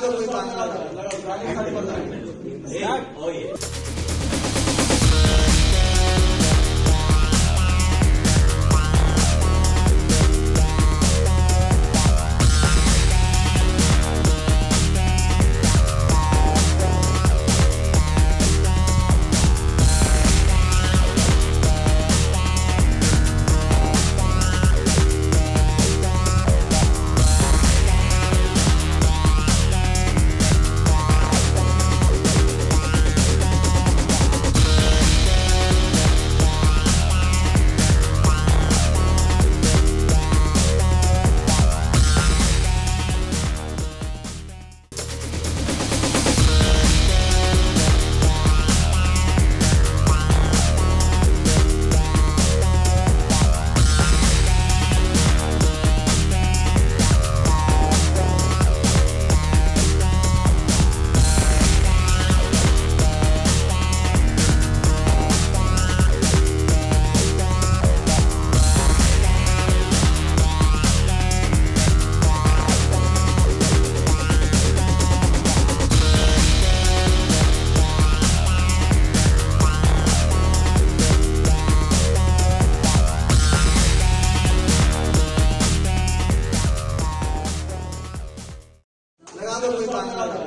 दो कोई गाना लगा। लगा दो कोई गाना लगा